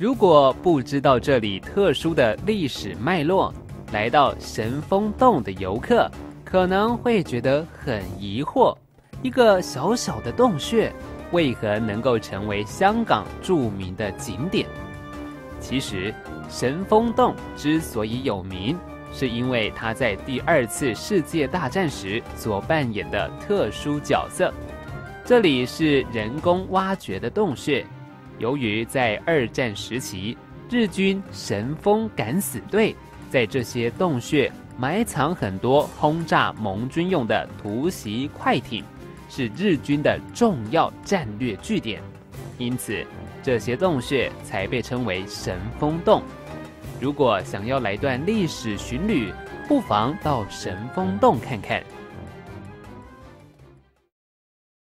如果不知道这里特殊的历史脉络，来到神风洞的游客可能会觉得很疑惑：一个小小的洞穴，为何能够成为香港著名的景点？其实，神风洞之所以有名，是因为它在第二次世界大战时所扮演的特殊角色。这里是人工挖掘的洞穴。由于在二战时期，日军神风敢死队在这些洞穴埋藏很多轰炸盟军用的突袭快艇，是日军的重要战略据点，因此这些洞穴才被称为神风洞。如果想要来段历史巡旅，不妨到神风洞看看。